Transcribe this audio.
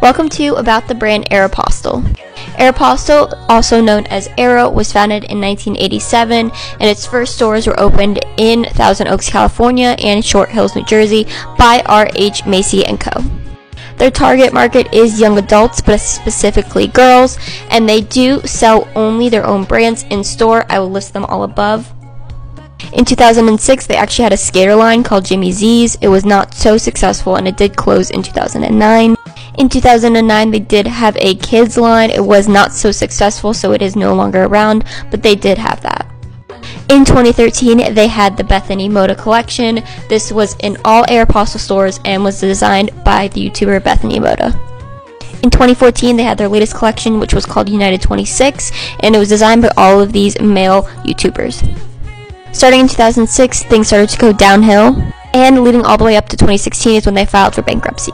Welcome to About the Brand Aeropostale. Aeropostale, also known as Aero, was founded in 1987 and its first stores were opened in Thousand Oaks, California and Short Hills, New Jersey by R.H. Macy & Co. Their target market is young adults, but specifically girls, and they do sell only their own brands in store. I will list them all above. In 2006, they actually had a skater line called Jimmy Z's. It was not so successful and it did close in 2009. In 2009, they did have a kids line. It was not so successful, so it is no longer around, but they did have that. In 2013, they had the Bethany Mota collection. This was in all Air Aeropostale stores and was designed by the YouTuber Bethany Mota. In 2014, they had their latest collection, which was called United 26, and it was designed by all of these male YouTubers. Starting in 2006, things started to go downhill, and leading all the way up to 2016 is when they filed for bankruptcy.